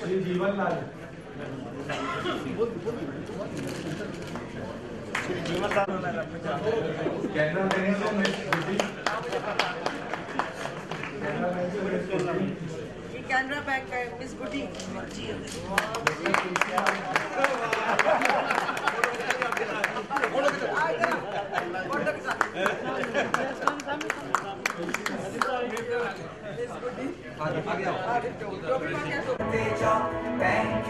श्री जीवन लाल कैनरा बैंक से miss Guddi Canara bank से मिस ये कैनरा बैंक का है। Miss Guddi ji Teja bank